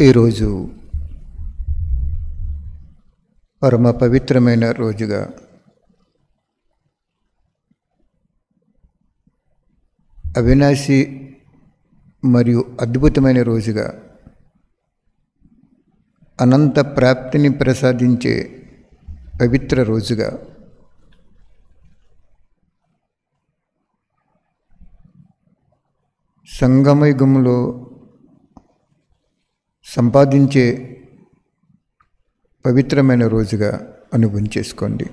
ఈరోజు పరమ పవిత్రమైన రోజుగా అవినాశి మరియు అద్భుతమైన రోజుగా అనంత ప్రాప్తిని ప్రసాదించే పవిత్ర రోజుగా సంగమయుగంలో సంపాదించే పవిత్రమైన రోజుగా అనుభవం చేసుకోండి.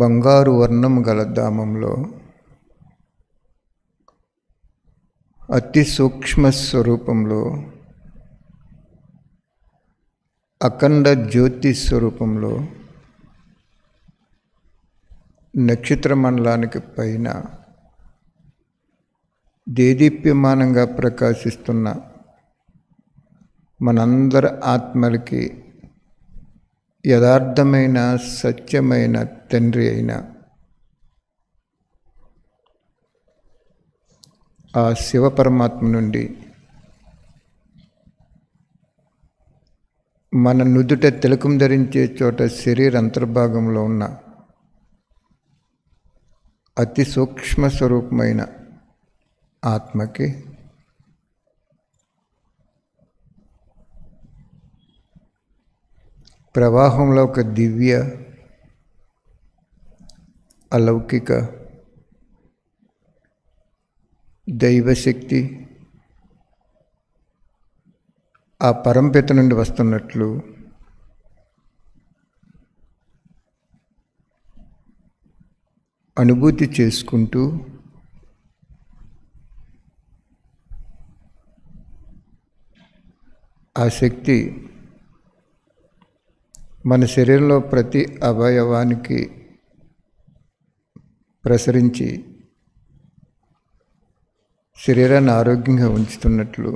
బంగారు వర్ణం గల ధామంలో అతి సూక్ష్మ స్వరూపంలో అఖండ జ్యోతి స్వరూపంలో నక్షత్ర మండలానికి పైన దేదీప్యమానంగా ప్రకాశిస్తున్న మనందరి ఆత్మలకి యథార్థమైన సత్యమైన తండ్రి అయిన ఆ శివ పరమాత్మ నుండి మన నుదుట తిలకం ధరించే చోట శరీర అంతర్భాగంలో ఉన్న అతి సూక్ష్మ స్వరూపమైన ఆత్మకి ప్రవాహంలో ఒక దివ్య అలౌకిక దైవశక్తి ఆ పరంపిత నుండి వస్తున్నట్లు అనుభూతి చేసుకుంటూ ఆ శక్తి మన శరీరంలో ప్రతి అవయవానికి ప్రసరించి శరీరాన్ని ఆరోగ్యంగా ఉంచుతున్నట్లు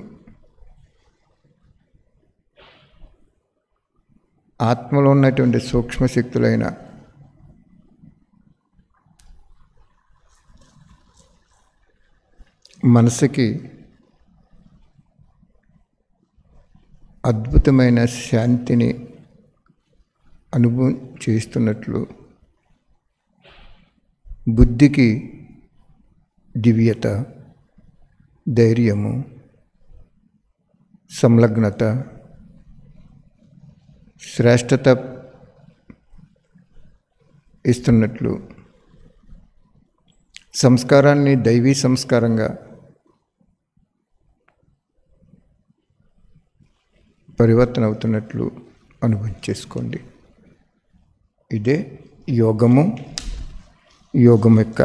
ఆత్మలో ఉన్నటువంటి సూక్ష్మశక్తులైన మనసుకి అద్భుతమైన శాంతిని అనుభవం చేస్తున్నట్లు బుద్ధికి దివ్యత ధైర్యము సంలగ్నత శ్రేష్టత ఇస్తున్నట్లు సంస్కారాన్ని దైవీ సంస్కారంగా పరివర్తన అవుతున్నట్లు అనుభవం చేసుకోండి. ఇదే యోగము యోగం యొక్క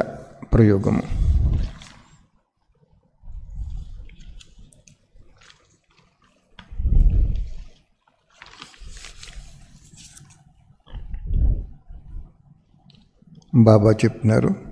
ప్రయోగము. బాబా చెప్తున్నారు.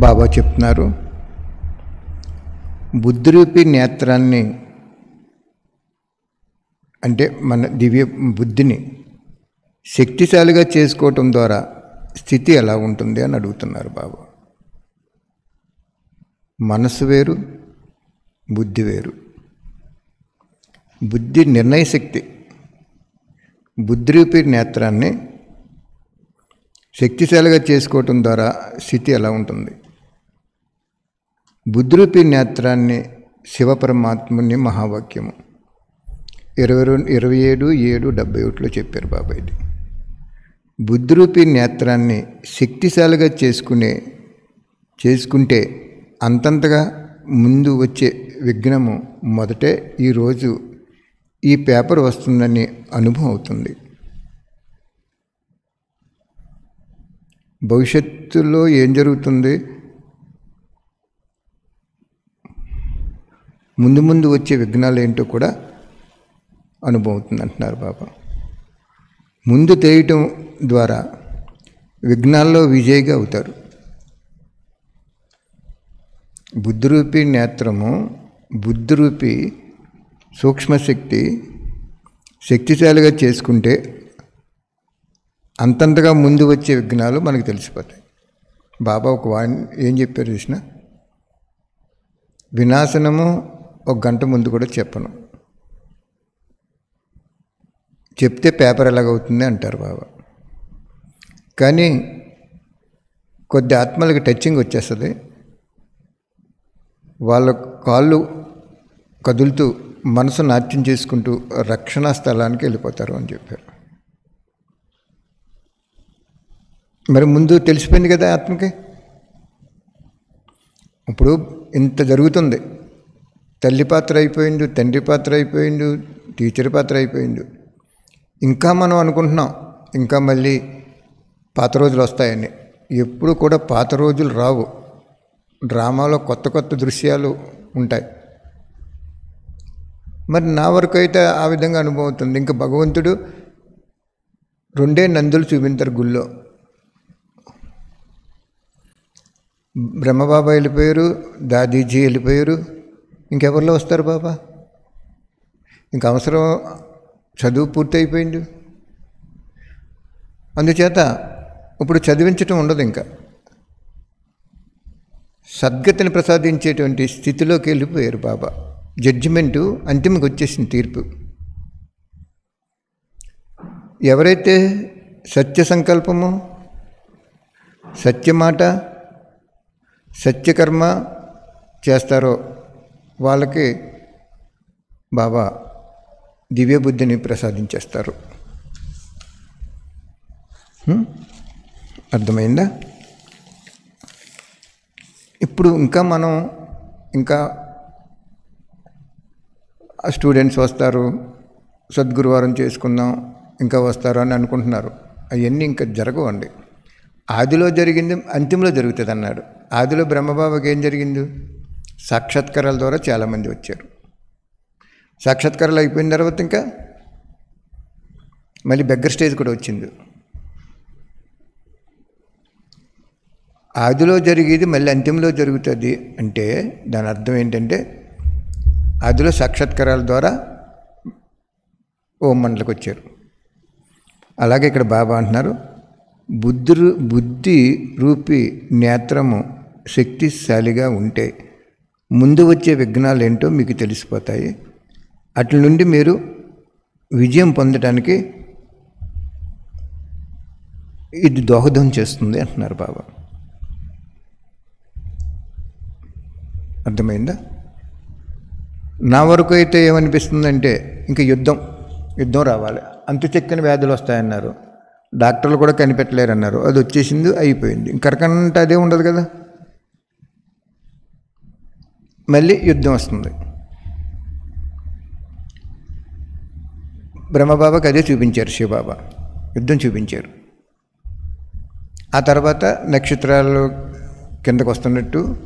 బాబా చెప్తున్నారు. బుద్ధిరూపి నేత్రాన్ని అంటే మన దివ్య బుద్ధిని శక్తిశాలిగా చేసుకోవటం ద్వారా స్థితి ఎలా ఉంటుంది అని అడుగుతున్నారు బాబు. మనసు వేరు బుద్ధి వేరు. బుద్ధి నిర్ణయ శక్తి. బుద్ధిరూపి నేత్రాన్ని శక్తిశాలిగా చేసుకోవటం ద్వారా స్థితి ఎలా ఉంటుంది? బుద్ధిరూపి నేత్రాన్ని శివపరమాత్ముని మహావాక్యము. ఇరవై రెండు ఇరవై ఏడు ఏడు డెబ్బై ఒకటిలో చెప్పారు బాబాయ్ది బుద్ధిరూపి నేత్రాన్ని శక్తిశాలిగా చేసుకునే చేసుకుంటే అంతంతగా ముందు వచ్చే విఘ్నము మొదటే ఈరోజు ఈ పేపర్ వస్తుందని అనుభవం అవుతుంది. భవిష్యత్తులో ఏం జరుగుతుంది? ముందు ముందు వచ్చే విఘ్నాలు ఏంటో కూడా అనుభవం అంటున్నారు బాబా. ముందు తేయటం ద్వారా విఘ్నాల్లో విజయిగా అవుతారు. బుద్ధిరూపి నేత్రము బుద్ధిరూపి సూక్ష్మశక్తి శక్తిశాలిగా చేసుకుంటే అంతంతగా ముందు వచ్చే విఘ్నాలు మనకు తెలిసిపోతాయి. బాబా ఒక వాణి ఏం చెప్పారు చూసిన? వినాశనము ఒక గంట ముందు కూడా చెప్పను. చెప్తే పేపర్ ఎలాగవుతుంది అంటారు బాబా. కానీ కొద్ది ఆత్మలకి టచింగ్ వచ్చేస్తుంది. వాళ్ళ కాళ్ళు కదులుతూ మనసు నాట్యం చేసుకుంటూ రక్షణ స్థలానికి వెళ్ళిపోతారు అని చెప్పారు. మరి ముందు తెలిసిపోయింది కదా ఆత్మకి? ఇప్పుడు ఇంత జరుగుతుంది. తల్లి పాత్ర అయిపోయిండు తండ్రి పాత్ర అయిపోయిండు టీచర్ పాత్ర అయిపోయిండు. ఇంకా మనం అనుకుంటున్నాం ఇంకా మళ్ళీ పాత రోజులు వస్తాయని. ఎప్పుడు కూడా పాత రోజులు రావు. డ్రామాలో కొత్త కొత్త దృశ్యాలు ఉంటాయి. మరి నా వరకు అయితే ఆ విధంగా అనుభవం అవుతుంది. ఇంకా భగవంతుడు రెండే నందులు చూపించారు గుళ్ళో. బ్రహ్మబాబా వెళ్ళిపోయారు దాదీజీ వెళ్ళిపోయారు ఇంకెవరిలో వస్తారు బాబా? ఇంక అవసరం చదువు పూర్తి అయిపోయింది అందుచేత ఇప్పుడు చదివించటం ఉండదు ఇంకా. సద్గతిని ప్రసాదించేటువంటి స్థితిలోకి వెళ్ళిపోయారు బాబా. జడ్జిమెంటు అంతిమకు వచ్చేసిన తీర్పు. ఎవరైతే సత్య సంకల్పము సత్యమాట సత్యకర్మ చేస్తారో వాళ్ళకి బాబా దివ్య బుద్ధిని ప్రసాదించేస్తారు అర్థమైందా? ఇప్పుడు ఇంకా మనం ఇంకా స్టూడెంట్స్ వస్తారు సద్గురువారం చేసుకుందాం ఇంకా వస్తారు అని అనుకుంటున్నారు. అవన్నీ ఇంకా జరగవండి. ఆదిలో జరిగింది అంతిమలో జరుగుతుంది అన్నాడు. ఆదిలో బ్రహ్మబాబాకి ఏం జరిగింది? సాక్షాత్కారాల ద్వారా చాలామంది వచ్చారు. సాక్షాత్కారాలు అయిపోయిన తర్వాత ఇంకా మళ్ళీ బెగ్గర్ స్టేజ్ కూడా వచ్చింది. ఆదిలో జరిగేది మళ్ళీ అంత్యంలో జరుగుతుంది అంటే దాని అర్థం ఏంటంటే ఆదిలో సాక్షాత్కారాల ద్వారా ఓం మండలకు వచ్చారు. అలాగే ఇక్కడ బాబా అంటున్నారు బుద్ధి రూ- బుద్ధి రూపి నేత్రము శక్తిశాలిగా ఉంటే ముందు వచ్చే విఘ్నాలు ఏంటో మీకు తెలిసిపోతాయి. అట్ల నుండి మీరు విజయం పొందడానికి ఇది దోహదం చేస్తుంది అంటున్నారు బాబా. అర్థమైందా? నా వరకు అయితే ఏమనిపిస్తుందంటే ఇంకా యుద్ధం యుద్ధం రావాలి. అంతు చెక్కని వ్యాధులు వస్తాయన్నారు. డాక్టర్లు కూడా కనిపెట్టలేరు అన్నారు అది వచ్చేసింది అయిపోయింది. ఇంకరకంటే అదే ఉండదు కదా? మళ్ళీ యుద్ధం వస్తుంది. బ్రహ్మబాబాకి అదే చూపించారు శివబాబా. యుద్ధం చూపించారు. ఆ తర్వాత నక్షత్రాలు కిందకు వస్తున్నట్టు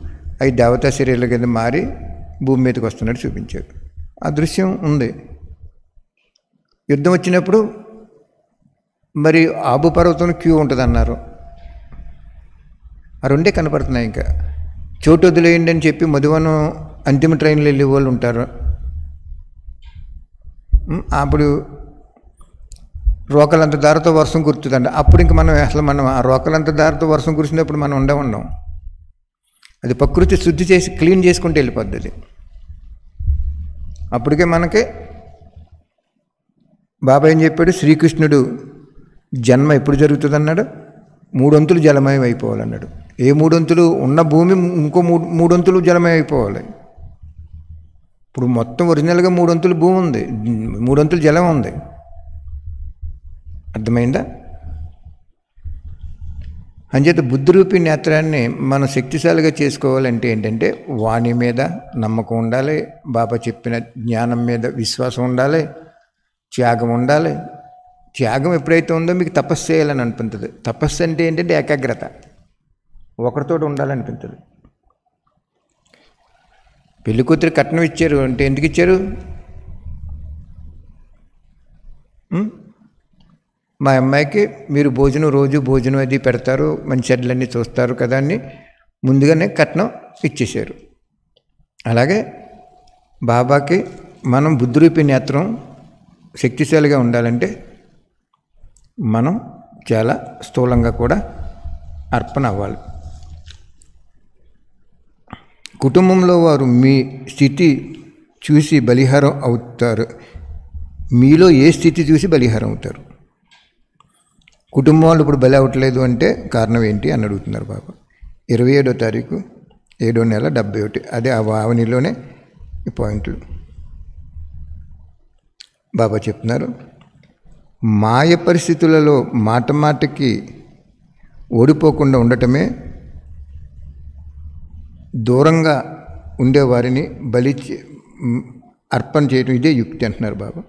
అవి దేవతా శరీరాల కింద మారి భూమి మీదకి వస్తున్నట్టు చూపించారు. ఆ దృశ్యం ఉంది. యుద్ధం వచ్చినప్పుడు మరి ఆబు పర్వతం క్యూ ఉంటుంది అన్నారు ఆ రెండే కనపడుతున్నాయి ఇంకా. చోటు వదిలేయండి అని చెప్పి మధువనం అంతిమ ట్రైన్లో వెళ్ళే వాళ్ళు ఉంటారు. అప్పుడు రోకలంత దారితో వర్షం కురుతుందండి అప్పుడు ఇంక మనం అసలు మనం ఆ రోకలంత దారితో వర్షం కురిసినప్పుడు మనం ఉండే ఉండం అది ప్రకృతి శుద్ధి చేసి క్లీన్ చేసుకుంటూ వెళ్ళిపోద్ది అది. అప్పటికే మనకి బాబా ఏం చెప్పాడు? శ్రీకృష్ణుడు జన్మ ఎప్పుడు జరుగుతుంది అన్నాడు మూడొంతులు జలమయం అయిపోవాలన్నాడు. ఏ మూడొంతులు ఉన్న భూమి ఇంకో మూడు మూడొంతులు జలమే అయిపోవాలి ఇప్పుడు మొత్తం ఒరిజినల్గా మూడొంతులు భూమి ఉంది. మూడొంతులు జలం ఉంది. అర్థమైందా? అంచేత బుద్ధిరూపి నేత్రాన్ని మనం శక్తిశాలిగా చేసుకోవాలంటే ఏంటంటే వాణి మీద నమ్మకం ఉండాలి బాబా చెప్పిన జ్ఞానం మీద విశ్వాసం ఉండాలి త్యాగం ఉండాలి. త్యాగం ఎప్పుడైతే ఉందో మీకు తపస్సు చేయాలని అనిపించదు తపస్సు అంటే ఏంటంటే ఏకాగ్రత. ఒకరితో ఉండాలనిపించదు. పెళ్ళి కూతురు కట్నం ఇచ్చారు అంటే ఎందుకు ఇచ్చారు? మా అమ్మాయికి మీరు భోజనం రోజు భోజనం అది పెడతారు మంచి చెడ్లన్నీ చూస్తారు కదా అని ముందుగానే కట్నం ఇచ్చేశారు. అలాగే బాబాకి మనం బుద్ధిరూపి నేత్రం శక్తిశాలిగా ఉండాలంటే మనం చాలా స్థూలంగా కూడా అర్పణ అవ్వాలి. కుటుంబంలో వారు మీ స్థితి చూసి బలిహారం అవుతారు. మీలో ఏ స్థితి చూసి బలిహారం అవుతారు? కుటుంబం వాళ్ళు ఇప్పుడు బలి అవ్వట్లేదు అంటే కారణం ఏంటి అని అడుగుతున్నారు బాబా. ఇరవై ఏడో తారీఖు ఏడో నెల డెబ్బై ఒకటి. అదే ఆ వావనిలోనే ఈ పాయింట్లు. బాబా చెప్తున్నారు మాయ పరిస్థితులలో మాట మాటకి ఓడిపోకుండా ఉండటమే దూరంగా ఉండేవారిని బలి చే- అర్పణ చేయడం ఇదే యుక్తి అంటున్నారు బాబా.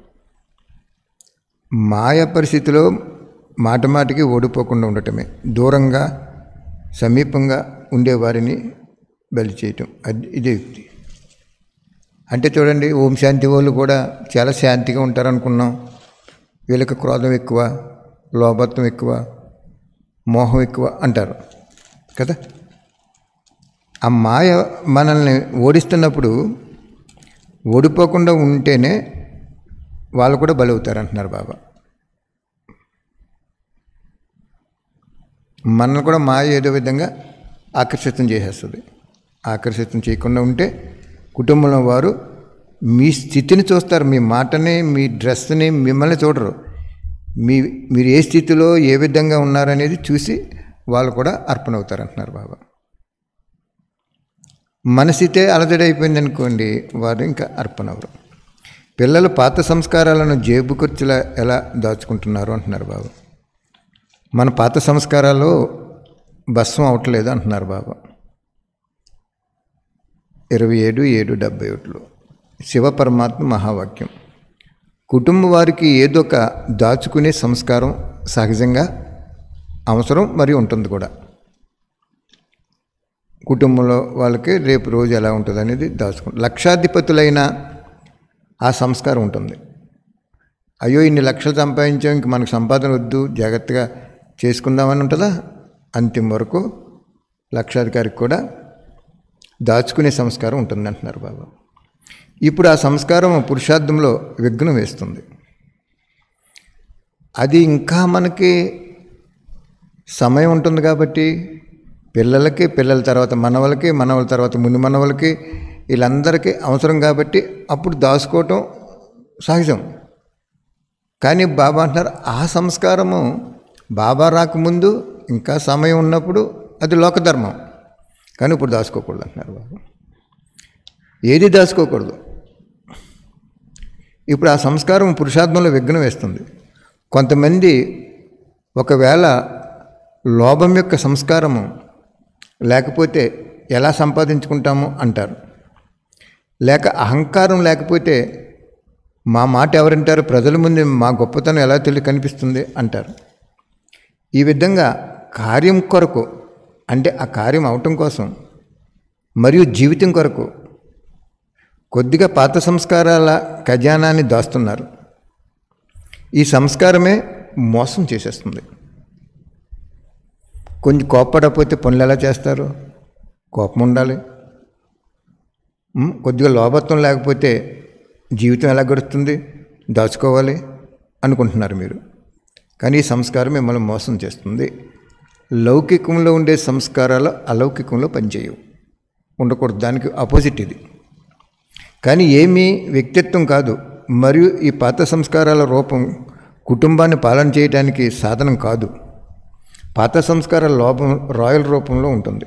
మాయ పరిస్థితిలో మాట మాటికి ఓడిపోకుండా ఉండటమే. దూరంగా సమీపంగా ఉండేవారిని బలి చేయటం అది ఇదే యుక్తి. అంటే చూడండి ఓం శాంతి వాళ్ళు కూడా చాలా శాంతిగా ఉంటారు అనుకున్నాం వీళ్ళకి క్రోధం ఎక్కువ లోభత్వం ఎక్కువ మోహం ఎక్కువ అంటారు కదా. ఆ మాయ మనల్ని ఓడిస్తున్నప్పుడు ఓడిపోకుండా ఉంటేనే వాళ్ళు కూడా బలవుతారు అంటున్నారు బాబా. మనల్ని కూడా మాయ ఏదో విధంగా ఆకర్షితం చేసేస్తుంది. ఆకర్షితం చేయకుండా ఉంటే కుటుంబంలో వారు మీ స్థితిని చూస్తారు. మీ మాటని మీ డ్రెస్ని మిమ్మల్ని చూడరు. మీ మీరు ఏ స్థితిలో ఏ విధంగా ఉన్నారనేది చూసి వాళ్ళు కూడా అర్పణ అవుతారు అంటున్నారు బాబా. మనసితే అలజడైపోయింది అనుకోండి వారు ఇంకా అర్పణవరు. పిల్లలు పాత సంస్కారాలను జేబు ఖర్చులా ఎలా దాచుకుంటున్నారు అంటున్నారు బాబు. మన పాత సంస్కారాలు భస్మం అవట్లేదు అంటున్నారు బాబు. ఇరవై ఏడు ఏడు డెబ్బై ఒకటిలో శివ పరమాత్మ మహావాక్యం. కుటుంబ వారికి ఏదో ఒక దాచుకునే సంస్కారం సహజంగా అవసరం మరియు ఉంటుంది కూడా. కుటుంబంలో వాళ్ళకి రేపు రోజు ఎలా ఉంటుంది అనేది దాచుకుంటారు లక్షాధిపతులైన ఆ సంస్కారం ఉంటుంది. అయ్యో ఇన్ని లక్షలు సంపాదించాం ఇంక మనకు సంపాదన వద్దు జాగ్రత్తగా చేసుకుందామని ఉంటుందా? అంతిమ వరకు లక్షాధికారికి కూడా దాచుకునే సంస్కారం ఉంటుంది అంటున్నారు బాబా. ఇప్పుడు ఆ సంస్కారం పురుషార్థంలో విఘ్నం వేస్తుంది. అది ఇంకా మనకి సమయం ఉంటుంది కాబట్టి పిల్లలకి పిల్లల తర్వాత మనవలకి మనవల తర్వాత ముని మనవలకి వీళ్ళందరికీ అవసరం కాబట్టి అప్పుడు దాచుకోవటం సహజం. కానీ బాబా అంటున్నారు ఆ సంస్కారము బాబా రాకముందు ఇంకా సమయం ఉన్నప్పుడు అది లోకధర్మం. కానీ ఇప్పుడు దాచుకోకూడదు అంటున్నారు బాబు. ఏది దాచుకోకూడదు? ఇప్పుడు ఆ సంస్కారం పురుషార్థంలో విఘ్నం వేస్తుంది. కొంతమంది ఒకవేళ లోభం యొక్క సంస్కారము లేకపోతే ఎలా సంపాదించుకుంటాము అంటారు. లేక అహంకారం లేకపోతే మా మాట ఎవరింటారు ప్రజల ముందు మా గొప్పతనం ఎలా తెలి కనిపిస్తుంది అంటారు. ఈ విధంగా కార్యం కొరకు అంటే ఆ కార్యం అవటం కోసం మరియు జీవితం కొరకు కొద్దిగా పాత సంస్కారాల ఖజానాన్ని దాస్తున్నారు. ఈ సంస్కారమే మోసం చేసేస్తుంది. కొంచెం కోపడకపోతే పనులు ఎలా చేస్తారు? కోపం ఉండాలి. కొద్దిగా లోభత్వం లేకపోతే జీవితం ఎలా గడుస్తుంది? దాచుకోవాలి అనుకుంటున్నారు మీరు. కానీ ఈ సంస్కారం మిమ్మల్ని మోసం చేస్తుంది. లౌకికంలో ఉండే సంస్కారాలు అలౌకికంలో పనిచేయవు. ఉండకూడదు. దానికి ఆపోజిట్ ఇది. కానీ ఏమీ వ్యక్తిత్వం కాదు. మరియు ఈ పాత సంస్కారాల రూపం కుటుంబాన్ని పాలన చేయడానికి సాధనం కాదు. పాత సంస్కార లోపం రాయల్ రూపంలో ఉంటుంది.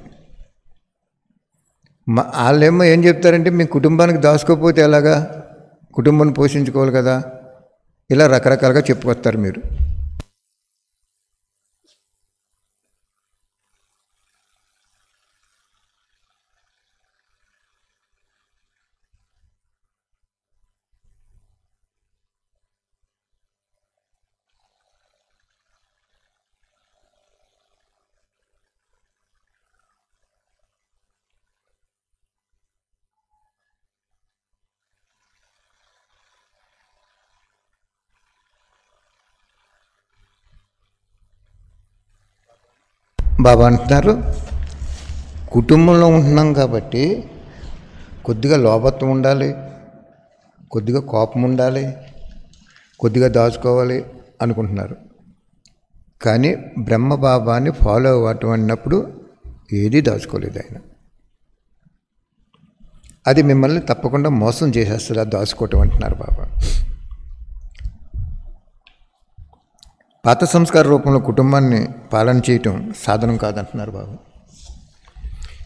మా వాళ్ళేమో ఏం చెప్తారంటే మీ కుటుంబానికి దాచుకోకపోతే ఎలాగా? కుటుంబాన్ని పోషించుకోవాలి కదా? ఇలా రకరకాలుగా చెప్పుకొస్తారు మీరు. బాబా అంటున్నారు. కుటుంబంలో ఉంటున్నాం కాబట్టి కొద్దిగా లోపత్వం ఉండాలి కొద్దిగా కోపం ఉండాలి కొద్దిగా దాచుకోవాలి అనుకుంటున్నారు. కానీ బ్రహ్మ బాబాని ఫాలో అవ్వటం అన్నప్పుడు ఏదీ దాచుకోలేదు ఆయన. అది మిమ్మల్ని తప్పకుండా మోసం చేసేస్తుంది దాచుకోవటం అంటున్నారు బాబా. పాత సంస్కార రూపంలో కుటుంబాన్ని పాలన చేయటం సాధనం కాదంటున్నారు బాబు.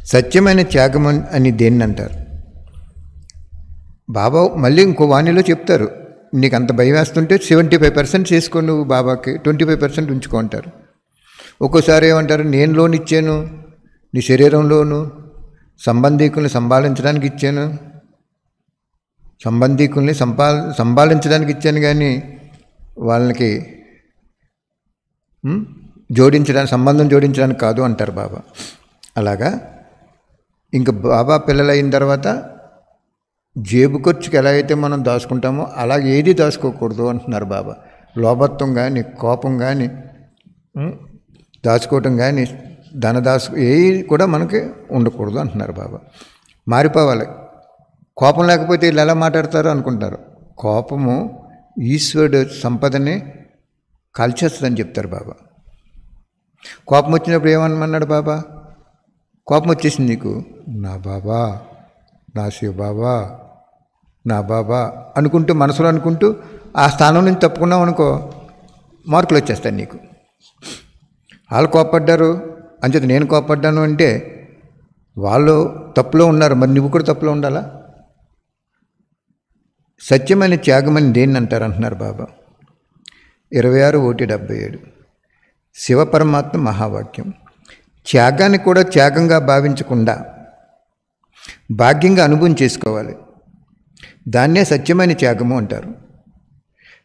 సత్యమైన త్యాగం అని- దేన్ని అంటారు? బాబా మళ్ళీ ఇంకో వాణిలో చెప్తారు నీకు అంత భయం వేస్తుంటే సెవెంటీ ఫైవ్ పర్సెంట్ చేసుకో నువ్వు బాబాకి ట్వంటీ ఫైవ్ పర్సెంట్ ఉంచుకో అంటారు. ఒక్కోసారి ఏమంటారు నేను లోన్ ఇచ్చాను నీ శరీరంలోను సంబంధీకుల్ని సంభాళించడానికి ఇచ్చాను సంబంధీకుల్ని సంపా సంభాళించడానికి ఇచ్చాను కానీ వాళ్ళకి జోడించడానికి సంబంధం జోడించడానికి కాదు అంటారు బాబా. అలాగా? ఇంకా బాబా పిల్లలైన తర్వాత జేబు ఖర్చుకి ఎలా అయితే మనం దాచుకుంటామో అలాగే ఏది దాచుకోకూడదు అంటున్నారు బాబా. లోభత్వం కానీ కోపం కానీ దాచుకోవటం కానీ ధన దాసు ఏవి కూడా మనకి ఉండకూడదు అంటున్నారు బాబా. మారిపోవాలి. కోపం లేకపోతే వీళ్ళు ఎలా మాట్లాడతారు అనుకుంటారు. కోపము ఈశ్వరుడు సంపదని కాల్చేస్తుందని చెప్తారు బాబా. కోపం వచ్చినప్పుడు ఏమనమన్నాడు బాబా? కోపం వచ్చేసింది నీకు? నా బాబా నా శివ బాబా నా బాబా అనుకుంటూ మనసులో అనుకుంటూ ఆ స్థానం నుంచి తప్పుకున్నావు అనుకో మార్కులు వచ్చేస్తాయి నీకు. వాళ్ళు కోపడ్డారు అంచేత నేను కోపడ్డాను అంటే వాళ్ళు తప్పులో ఉన్నారు. మరి నువ్వు కూడా తప్పులో ఉండాలా? సత్యమైన త్యాగమని దేన్ని అంటారు అంటున్నారు బాబా? ఇరవై ఆరు ఒకటి డెబ్బై ఏడు. శివపరమాత్మ మహావాక్యం. త్యాగాన్ని కూడా త్యాగంగా భావించకుండా భాగ్యంగా అనుభవం చేసుకోవాలి. దాన్నే సత్యమైన త్యాగము అంటారు.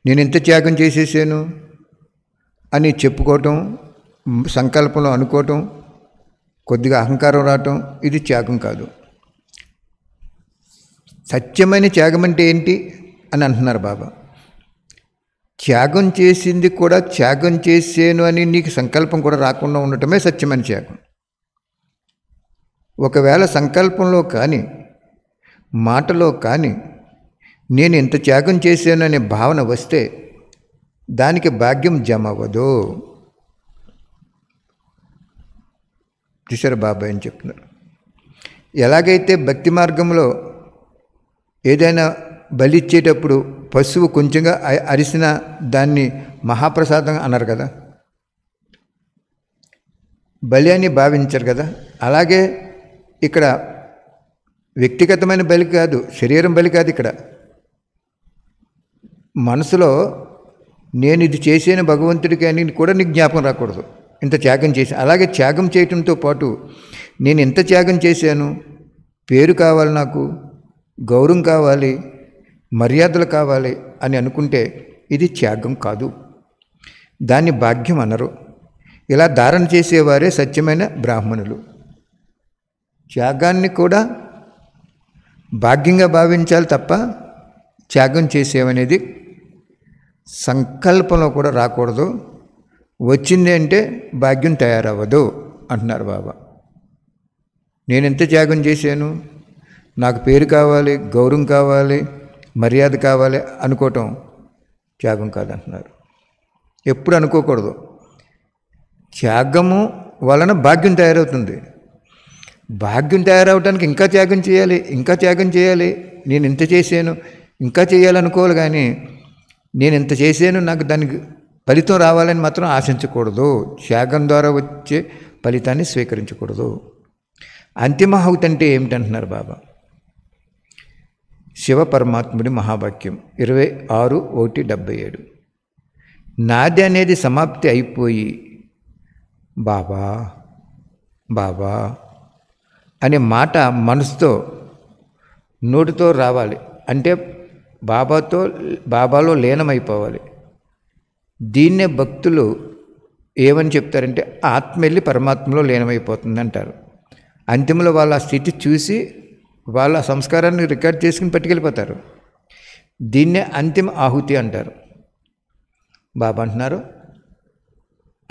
నేను ఎంత త్యాగం చేసేసాను అని చెప్పుకోవటం సంకల్పంలో అనుకోవటం కొద్దిగా అహంకారం రావటం ఇది త్యాగం కాదు. సత్యమైన త్యాగం అంటే ఏంటి అని అంటున్నారు బాబా. త్యాగం చేసింది కూడా త్యాగం చేసాను అని నీకు సంకల్పం కూడా రాకుండా ఉండటమే సత్యమైన త్యాగం. ఒకవేళ సంకల్పంలో కానీ మాటలో కానీ నేను ఇంత త్యాగం చేశాను అనే భావన వస్తే దానికి భాగ్యం జమ అవ్వదు చూశారు బాబాయ్ అని చెప్తున్నారు. ఎలాగైతే భక్తి మార్గంలో ఏదైనా బలి ఇచ్చేటప్పుడు పశువు కొంచెంగా అరిసిన దాన్ని మహాప్రసాదం అన్నారు కదా. బలి అని భావించారు కదా. అలాగే ఇక్కడ వ్యక్తిగతమైన బలి కాదు శరీరం బలి కాదు ఇక్కడ. మనసులో నేను ఇది చేసేను భగవంతుడికి అని కూడా నీకు జ్ఞాపకం రాకూడదు. ఇంత త్యాగం చేసి అలాగే త్యాగం చేయటంతో పాటు నేను ఎంత త్యాగం చేశాను? పేరు కావాలి నాకు గౌరవం కావాలి మర్యాదలు కావాలి అని అనుకుంటే ఇది త్యాగం కాదు. దాన్ని భాగ్యం అనరు. ఇలా ధారణ చేసేవారే సత్యమైన బ్రాహ్మణులు. త్యాగాన్ని కూడా భాగ్యంగా భావించాలి తప్ప త్యాగం చేసేవనేది సంకల్పంలో కూడా రాకూడదు. వచ్చింది అంటే భాగ్యం తయారవ్వదు అంటున్నారు బాబా. నేను త్యాగం చేశాను? నాకు పేరు కావాలి గౌరవం కావాలి మర్యాద కావాలి అనుకోవటం త్యాగం కాదంటున్నారు. ఎప్పుడు అనుకోకూడదు. త్యాగము వలన భాగ్యం తయారవుతుంది. భాగ్యం తయారవడానికి ఇంకా త్యాగం చేయాలి ఇంకా త్యాగం చేయాలి. నేను ఇంత చేశాను ఇంకా చేయాలనుకోవాలి కానీ నేను ఇంత చేశాను నాకు దానికి ఫలితం రావాలని మాత్రం ఆశించకూడదు. త్యాగం ద్వారా వచ్చే ఫలితాన్ని స్వీకరించకూడదు. అంతిమాహుతి అంటే ఏమిటంటున్నారు బాబా? శివ పరమాత్ముడి మహావాక్యం ఇరవై ఆరు ఒకటి డెబ్బై ఏడు. నాది అనేది సమాప్తి అయిపోయి బాబా బాబా అనే మాట మనసుతో నోటితో రావాలి. అంటే బాబాతో బాబాలో లీనమైపోవాలి. దీన్నే భక్తులు ఏమని చెప్తారంటే ఆత్మ వెళ్ళి పరమాత్మలో లీనమైపోతుంది అంటారు అంతిమలో వాళ్ళ స్థితి చూసి వాళ్ళ సంస్కారాన్ని రికార్డ్ చేసుకుని పట్టుకెళ్ళిపోతారు. దీన్నే అంతిమ ఆహుతి అంటారు. బాబా అంటున్నారు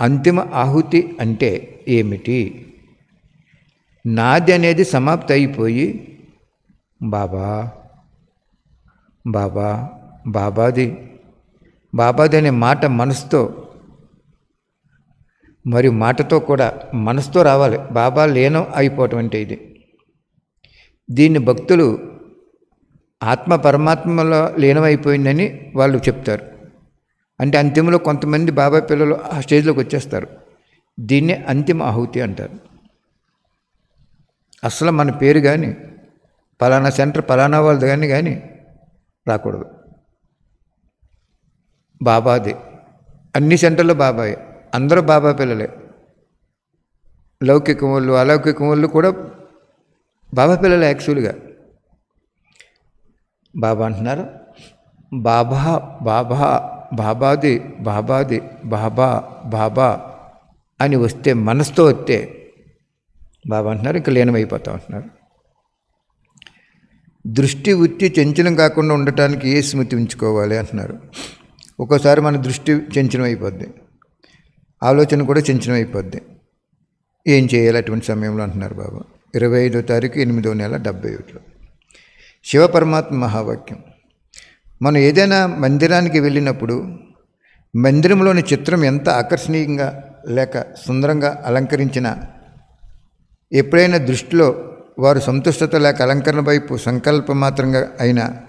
అంతిమ ఆహుతి అంటే ఏమిటి? నాది అనేది సమాప్తి అయిపోయి బాబా బాబా బాబాది బాబాది అనే మాట మనసుతో మరియు మాటతో కూడా మనసుతో రావాలి. బాబా లేనం అయిపోవటం అంటే ఇది. దీన్ని భక్తులు ఆత్మ పరమాత్మలో లీనమైపోయిందని వాళ్ళు చెప్తారు. అంటే అంతిమలో కొంతమంది బాబా పిల్లలు ఆ స్టేజ్లోకి వచ్చేస్తారు. దీన్నే అంతిమ ఆహుతి అంటారు. అసలు మన పేరు కానీ పలానా సెంటర్ పలానా వాళ్ళది కానీ కానీ రాకూడదు. బాబాది. అన్ని సెంటర్లు బాబాయే. అందరూ బాబా పిల్లలే. లౌకికం వాళ్ళు అలౌకికం వాళ్ళు కూడా బాబా పిల్లలు యాక్చువల్గా. బాబా అంటున్నారు బాబా బాబా బాబాది బాబాది బాబా బాబా అని వస్తే మనసుతో వస్తే బాబా అంటున్నారు ఇంకా లీనమైపోతాం అంటున్నారు. దృష్టి ఉత్తి చెంచనం కాకుండా ఉండటానికి ఏ స్మృతి ఉంచుకోవాలి అంటున్నారు. ఒక్కోసారి మన దృష్టి చెంచనం అయిపోద్ది ఆలోచన కూడా చెంచనం అయిపోద్ది ఏం చేయాలి అటువంటి సమయంలో? అంటున్నారు బాబా. ఇరవై ఐదో తారీఖు ఎనిమిదో నెల డెబ్బై ఒకటిలో. శివపరమాత్మ మహావాక్యం. మనం ఏదైనా మందిరానికి వెళ్ళినప్పుడు మందిరంలోని చిత్రం ఎంత ఆకర్షణీయంగా లేక సుందరంగా అలంకరించినా ఎప్పుడైనా దృష్టిలో వారు సంతుష్టత లేక అలంకరణ వైపు సంకల్పం మాత్రంగా అయినా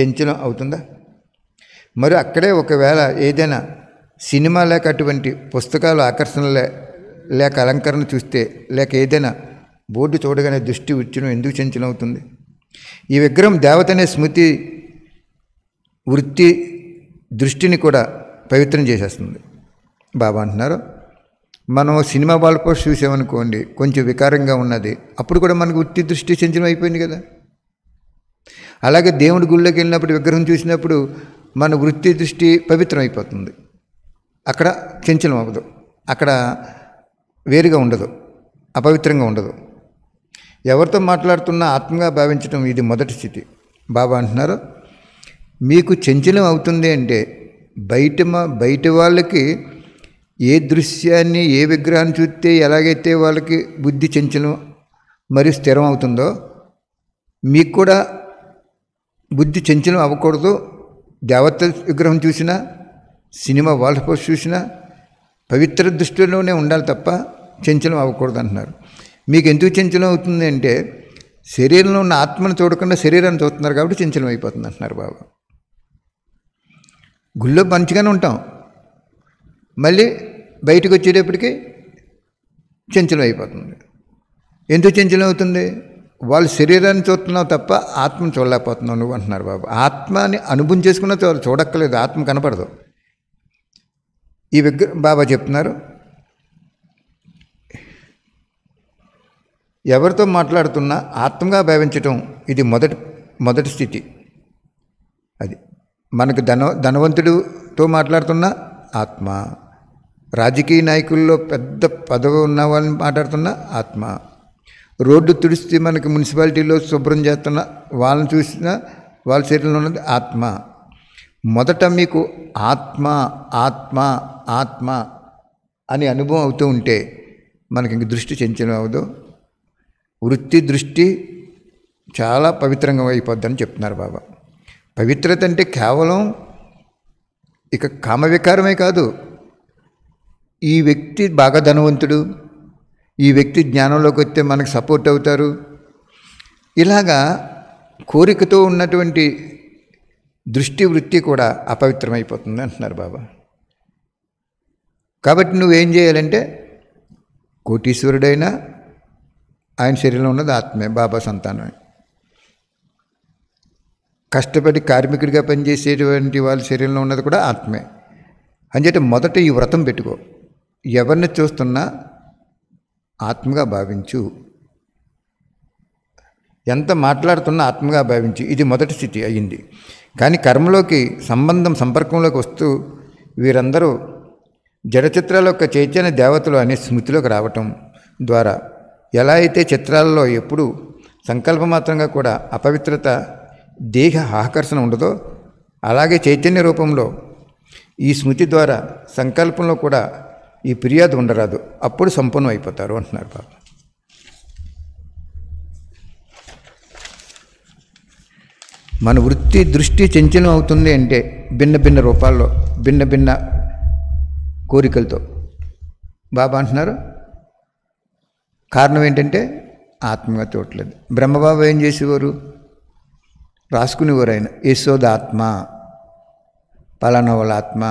చెంచలం అవుతుందా? మరి అక్కడే ఒకవేళ ఏదైనా సినిమా లేక అటువంటి పుస్తకాలు ఆకర్షణ లే లేక అలంకరణ చూస్తే లేక ఏదైనా బోర్డు చూడగానే దృష్టి ఉచ్చును ఎందుకు చంచలం అవుతుంది ఈ విగ్రహం దేవత అనే స్మృతి వృత్తి దృష్టిని కూడా పవిత్రం చేసేస్తుంది. బాబా అంటున్నారు మనం సినిమా వాళ్ళ పోస్ట్ చూసామనుకోండి కొంచెం వికారంగా ఉన్నది అప్పుడు కూడా మనకు వృత్తి దృష్టి చంచలం అయిపోయింది కదా. అలాగే దేవుడి గుళ్ళోకి వెళ్ళినప్పుడు విగ్రహం చూసినప్పుడు మన వృత్తి దృష్టి పవిత్రం అయిపోతుంది అక్కడ చంచలం అవ్వదు అక్కడ వేరుగా ఉండదు అపవిత్రంగా ఉండదు. ఎవరితో మాట్లాడుతున్నా ఆత్మగా భావించడం ఇది మొదటి స్థితి. బాబా అంటున్నారు మీకు చంచలం అవుతుంది అంటే బయట మా బయట వాళ్ళకి ఏ దృశ్యాన్ని ఏ విగ్రహాన్ని చూస్తే ఎలాగైతే వాళ్ళకి బుద్ధి చంచలం మరియు స్థిరం అవుతుందో మీకు కూడా బుద్ధి చంచలం అవ్వకూడదు. దేవత విగ్రహం చూసినా సినిమా వాల్ పోస్ట్ చూసినా పవిత్ర దృష్టిలోనే ఉండాలి తప్ప చంచలం అవ్వకూడదు అంటున్నారు. మీకు ఎందుకు చంచలం అవుతుంది అంటే శరీరంలో ఉన్న ఆత్మను చూడకుండా శరీరాన్ని చూస్తున్నారు కాబట్టి చంచలం అయిపోతుంది అంటున్నారు బాబు. గుళ్ళో మంచిగానే ఉంటాం. మళ్ళీ బయటకు వచ్చేటప్పటికి చంచలం అయిపోతుంది. ఎందుకు చంచలం అవుతుంది? వాళ్ళు శరీరాన్ని చూస్తున్నావు తప్ప ఆత్మను చూడలేకపోతున్నావు నువ్వు అంటున్నారు బాబు. ఆత్మని అనుభవం చేసుకున్న చూడక్కలేదు ఆత్మ కనపడదు. ఈ విగ్ర బాబా చెప్తున్నారు ఎవరితో మాట్లాడుతున్నా ఆత్మగా భావించటం ఇది మొదటి మొదటి స్థితి. అది మనకు ధన ధనవంతుడితో మాట్లాడుతున్న ఆత్మ. రాజకీయ నాయకుల్లో పెద్ద పదవి ఉన్న వాళ్ళని మాట్లాడుతున్న ఆత్మ. రోడ్డు తుడిస్తే మనకి మున్సిపాలిటీలో శుభ్రం చేస్తున్న వాళ్ళని చూసిన వాళ్ళ శరీరంలో ఉన్నది ఆత్మ. మొదట మీకు ఆత్మ ఆత్మ ఆత్మ అని అనుభవం అవుతూ ఉంటే మనకి ఇంక దృష్టి చెంచడం అవ్వదు వృత్తి దృష్టి చాలా పవిత్రంగా అయిపోద్దని చెప్తున్నారు బాబా. పవిత్రత అంటే కేవలం ఇక కామవికారమే కాదు. ఈ వ్యక్తి బాగా ధనవంతుడు. ఈ వ్యక్తి జ్ఞానంలోకి వస్తే మనకు సపోర్ట్ అవుతారు. ఇలాగా కోరికతో ఉన్నటువంటి దృష్టి వృత్తి కూడా అపవిత్రమైపోతుంది అంటున్నారు బాబా. కాబట్టి నువ్వేం చేయాలంటే కోటీశ్వరుడైనా ఆయన శరీరంలో ఉన్నది ఆత్మే బాబా సంతానమే. కష్టపడి కార్మికుడిగా పనిచేసేటువంటి వాళ్ళ శరీరంలో ఉన్నది కూడా ఆత్మే. అంచేత మొదట ఈ వ్రతం పెట్టుకో. ఎవరిని చూస్తున్నా ఆత్మగా భావించు. ఎంత మాట్లాడుతున్నా ఆత్మగా భావించి. ఇది మొదటి స్థితి అయ్యింది. కానీ కర్మలోకి సంబంధం సంపర్కంలోకి వస్తూ వీరందరూ జడచిత్రాల యొక్క చైతన్య దేవతలు అనే స్మృతిలోకి రావటం ద్వారా ఎలా అయితే చిత్రాలలో ఎప్పుడు సంకల్పమాత్రంగా కూడా అపవిత్రత దేహ ఆకర్షణ ఉండదో అలాగే చైతన్య రూపంలో ఈ స్మృతి ద్వారా సంకల్పంలో కూడా ఈ ఫిర్యాదు ఉండరాదు. అప్పుడు సంపన్నం అయిపోతారు అంటున్నారు బాబు మన వృత్తి దృష్టి చంచలం అవుతుంది అంటే భిన్న భిన్న రూపాల్లో భిన్న భిన్న కోరికలతో. బాబా అంటున్నారు కారణం ఏంటంటే ఆత్మగా చూడట్లేదు బ్రహ్మబాబా ఏం చేసేవారు? రాసుకునేవారు ఆయన. యశోదాత్మ పలానా వాళ్ళ ఆత్మ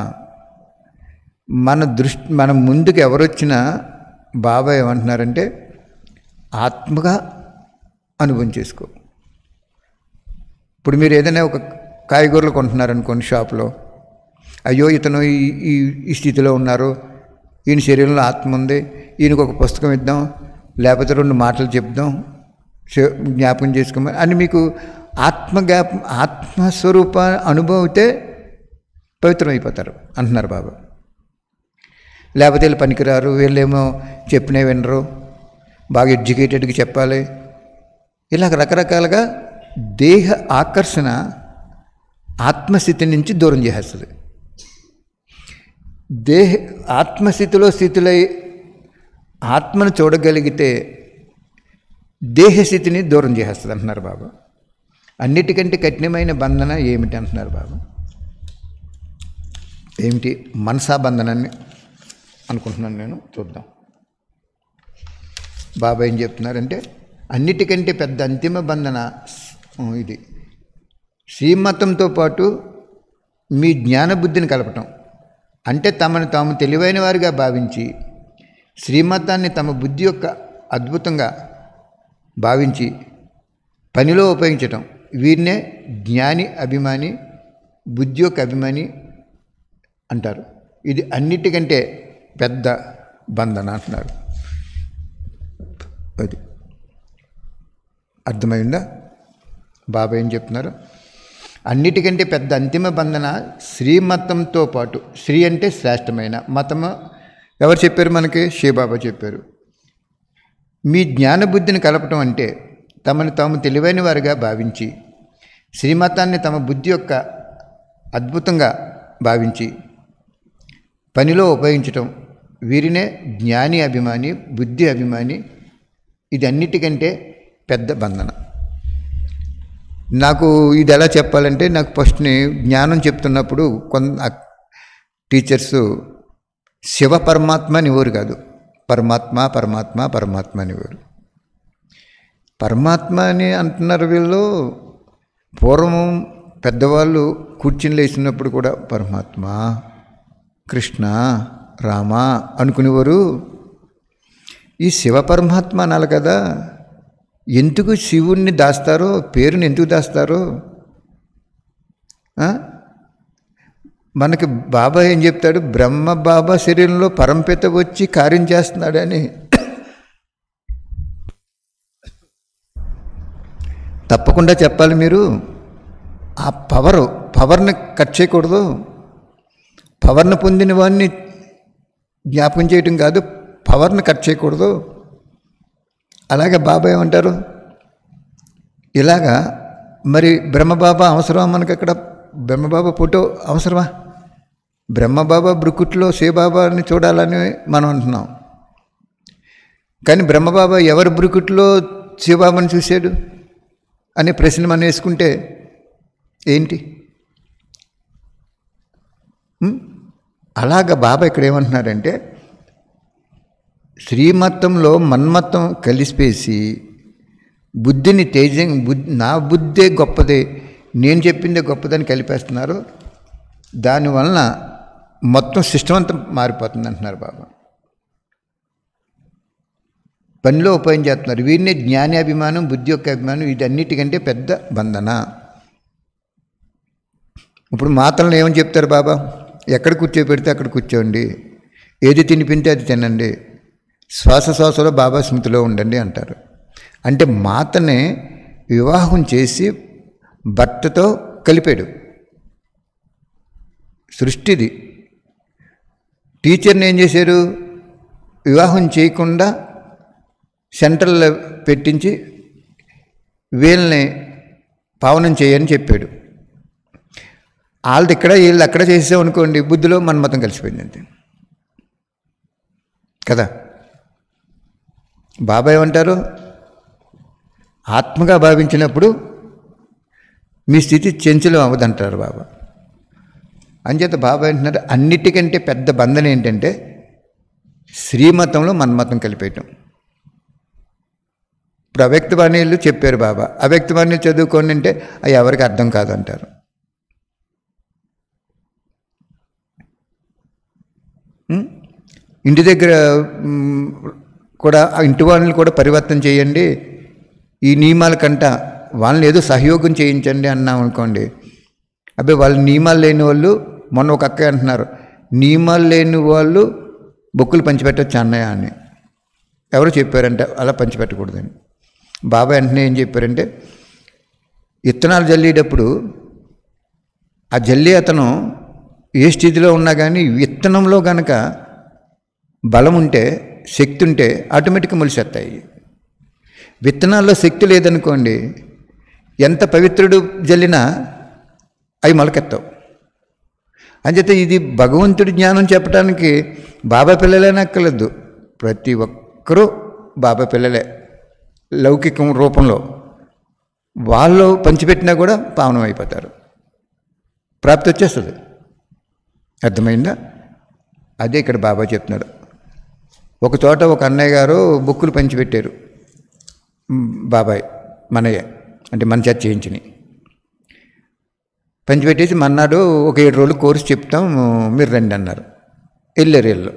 మన దృష్టి మన ముందుకు ఎవరొచ్చినా బాబా ఏమంటున్నారంటే ఆత్మగా అనుభవం చేసుకో. ఇప్పుడు మీరు ఏదైనా ఒక కాయగూరలు కొంటున్నారనుకోండి షాప్లో అయ్యో ఇతను ఈ ఈ ఈ స్థితిలో ఉన్నారు ఈయన శరీరంలో ఆత్మ ఉంది ఈయనకు ఒక పుస్తకం ఇద్దాం లేకపోతే రెండు మాటలు చెప్దాం జ్ఞాపకం చేసుకోమని. అని మీకు ఆత్మ జ్ఞాప ఆత్మస్వరూప అనుభవం అయితే పవిత్రం అయిపోతారు అంటున్నారు బాబా. లేకపోతే వీళ్ళు పనికిరారు వీళ్ళేమో చెప్పినవి వినరు బాగా ఎడ్యుకేటెడ్గా చెప్పాలి. ఇలా రకరకాలుగా దేహ ఆకర్షణ ఆత్మస్థితి నుంచి దూరం చేసేస్తుంది. దేహ ఆత్మస్థితిలో స్థితులై ఆత్మను చూడగలిగితే దేహస్థితిని దూరం చేసేస్తుంది అంటున్నారు బాబు. అన్నిటికంటే కఠినమైన బంధన ఏమిటి అంటున్నారు బాబు? ఏమిటి మనసా బంధనాన్ని అనుకుంటున్నాను నేను? చూద్దాం. బాబా ఏం చెప్తున్నారంటే అన్నిటికంటే పెద్ద అంతిమ బంధన ఇది. శ్రీమతంతో పాటు మీ జ్ఞానబుద్ధిని కలపటం. అంటే తమను తాము తెలివైన వారిగా భావించి శ్రీమతాన్ని తమ బుద్ధి యొక్క అద్భుతంగా భావించి పనిలో ఉపయోగించటం. వీరినే జ్ఞాని అభిమాని బుద్ధి యొక్క అభిమాని అంటారు. ఇది అన్నిటికంటే పెద్ద బంధన అంటున్నారు. అది. అర్థమైందా? బాబా ఏం చెప్తున్నారు? అన్నిటికంటే పెద్ద అంతిమ బంధన శ్రీమతంతో పాటు శ్రీ అంటే శ్రేష్టమైన మతము ఎవరు చెప్పారు మనకి? శివబాబా చెప్పారు. మీ జ్ఞానబుద్ధిని కలపటం అంటే తమను తాము తెలివైన వారిగా భావించి శ్రీమతాన్ని తమ బుద్ధి యొక్క అద్భుతంగా భావించి పనిలో ఉపయోగించటం వీరినే జ్ఞాని అభిమాని బుద్ధి అభిమాని ఇది అన్నిటికంటే పెద్ద బంధన. నాకు ఇది ఎలా చెప్పాలంటే నాకు ఫస్ట్ని జ్ఞానం చెప్తున్నప్పుడు కొంత టీచర్స్ శివ పరమాత్మ అని ఊరు కాదు? పరమాత్మ పరమాత్మ పరమాత్మ అనేవారు పరమాత్మ అని అంటున్నారు వీళ్ళు. పూర్వం పెద్దవాళ్ళు కూర్చుని లేచినప్పుడు కూడా పరమాత్మ కృష్ణ రామ అనుకునేవారు. ఈ శివ పరమాత్మ అనాలి కదా. ఎందుకు శివుణ్ణి దాస్తారో పేరుని ఎందుకు దాస్తారో? మనకి బాబా ఏం చెప్తాడు? బ్రహ్మ బాబా శరీరంలో పరంపిత వచ్చి కార్యం చేస్తున్నాడని. తప్పకుండా చెప్పాలి మీరు. ఆ పవర్ పవర్ని కట్ చేయకూడదు. పవర్ని పొందిన వాడిని జ్ఞాపకం చేయటం కాదు పవర్ని కట్ చేయకూడదు. అలాగే బాబా ఏమంటారు? ఇలాగా మరి బ్రహ్మబాబా అవసరం మనకి అక్కడ బ్రహ్మబాబా ఫోటో అవసరమా? బ్రహ్మబాబా బ్రుకుట్లో శివబాబాని చూడాలని మనం అంటున్నాం. కానీ బ్రహ్మబాబా ఎవరి బ్రుకుట్లో శివబాబాని చూశాడు అనే ప్రశ్న మనం వేసుకుంటే ఏంటి? అలాగ బాబా ఇక్కడ ఏమంటున్నారంటే శ్రీమతంలో మన్మత్తం కలిసిపేసి బుద్ధిని తేజం బుద్ధి నా బుద్ధే గొప్పదే నేను చెప్పిందే గొప్పదని కలిపేస్తున్నారు. దానివలన మొత్తం సిస్టమ్ అంతా మారిపోతుంది అంటున్నారు బాబా. పనిలో ఉపాయం చేస్తున్నారు. వీరిని జ్ఞానాభిమానం బుద్ధి యొక్క అభిమానం వీటన్నిటికంటే పెద్ద బంధన. ఇప్పుడు మాతలను ఏమని చెప్తారు బాబా? ఎక్కడ కూర్చోబెడితే అక్కడ కూర్చోండి. ఏది తినిపింటే అది తినండి. శ్వాస శ్వాసలో బాబా స్మృతిలో ఉండండి అంటారు. అంటే మాతనే వివాహం చేసి భర్తతో కలిపాడు. సృష్టిది. టీచర్ని ఏం చేశారు? వివాహం చేయకుండా సెంటర్లో పెట్టించి వీళ్ళని పావనం చేయని చెప్పాడు. వాళ్ళది ఇక్కడ వీళ్ళు అక్కడ చేసామనుకోండి బుద్ధిలో మన్మతం కలిసిపోయింది అంతే. కదా? బాబాయ్ ఏమంటారు? ఆత్మగా భావించినప్పుడు మీ స్థితి చెంచలం అవ్వదంటారు బాబా. అంచేత బాబా అంటున్నారు అన్నిటికంటే పెద్ద బంధన ఏంటంటే శ్రీమతంలో మన్మతం కలిపేయటం. ఇప్పుడు అవ్యక్తవాణిలు చెప్పారు బాబా. అవ్యక్తవాణి చదువుకోండి అంటే అవి ఎవరికి అర్థం కాదంటారు. ఇంటి దగ్గర కూడా ఆ ఇంటి వాళ్ళని కూడా పరివర్తన చేయండి. ఈ నియమాల కంట వాళ్ళని ఏదో సహయోగం చేయించండి అన్నాం అనుకోండి. అబ్బాయి వాళ్ళు నియమాలు లేని వాళ్ళు మొన్న ఒక అక్క అంటున్నారు నియమాలు లేని వాళ్ళు బొక్కులు పంచిపెట్టచ్చు అన్నయ్య? అని. ఎవరు చెప్పారంటే అలా పంచిపెట్టకూడదని. బాబాయ్ వెంటనే ఏం చెప్పారంటే విత్తనాలు జల్లేటప్పుడు ఆ జల్లి అతను ఏ స్థితిలో ఉన్నా కానీ విత్తనంలో కనుక బలం ఉంటే శక్తి ఉంటే ఆటోమేటిక్గా మొలిసేస్తాయి విత్తనాల్లో శక్తి లేదనుకోండి ఎంత పవిత్రుడు జల్లినా అవి మొలకెత్తావు. అంచేత ఇది భగవంతుడి జ్ఞానం చెప్పడానికి బాబా పిల్లలేనక్కర్లేదు ప్రతి ఒక్కరూ బాబా పిల్లలే లౌకికం రూపంలో. వాళ్ళు పంచిపెట్టినా కూడా పావనం అయిపోతారు. ప్రాప్తి వచ్చేస్తుంది. అర్థమైందా? అదే ఇక్కడ బాబా చెప్తున్నాడు. ఒక చోట ఒక అన్నయ్య గారు బుక్కులు పంచిపెట్టారు. బాబాయ్ మనయ్య. అంటే మన చేత చేయించినాయి పంచిపెట్టేసి మన్నాడు ఒక ఏడు రోజులు కోర్సు చెప్తాం మీరు రండి అన్నారు. వెళ్ళారు వెళ్ళు.